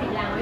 จริงๆแล้ว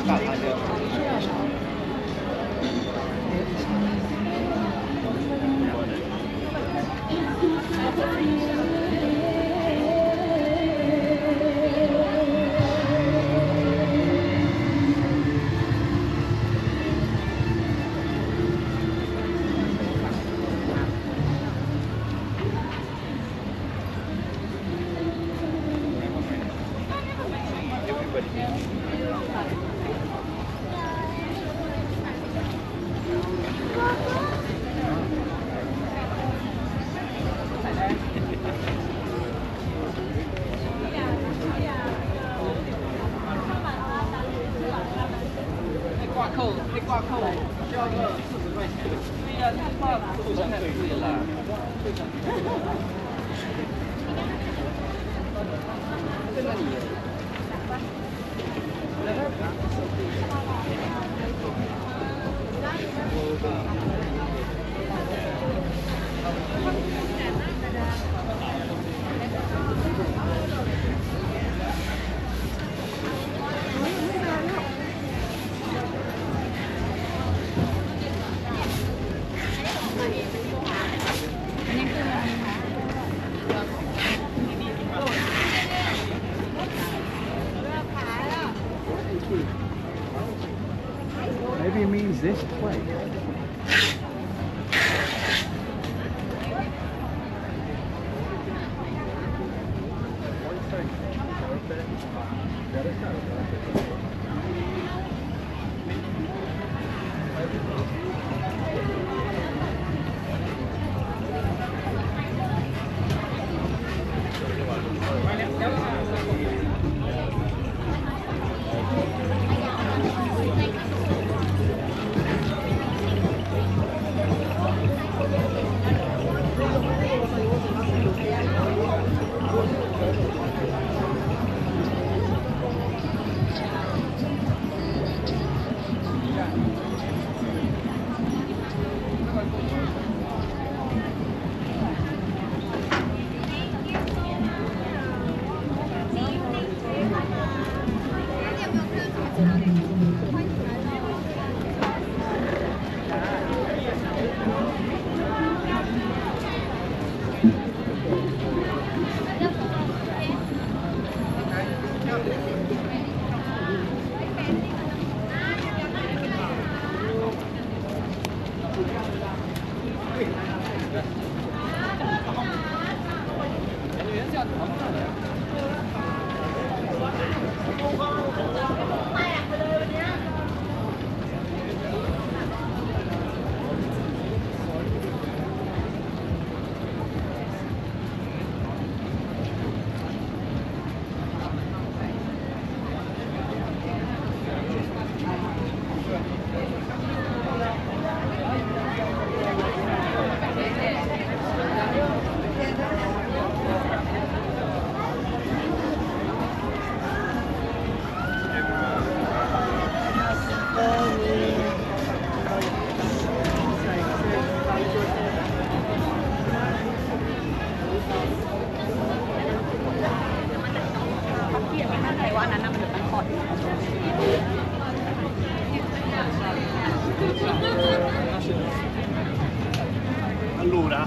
大盘椒。挂扣，需要个四十块钱。对呀，太挂了，不能给自己了。Allora,